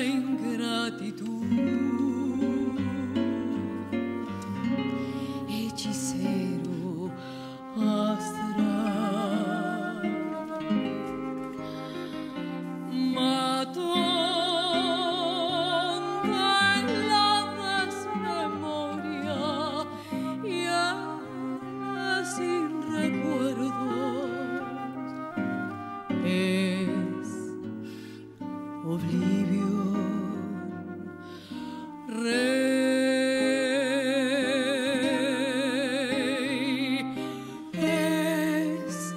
time rey. Es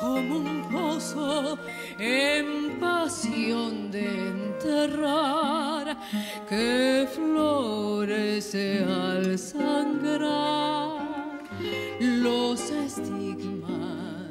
como un pozo en pasión de enterrar que florece al sangrar los estigmas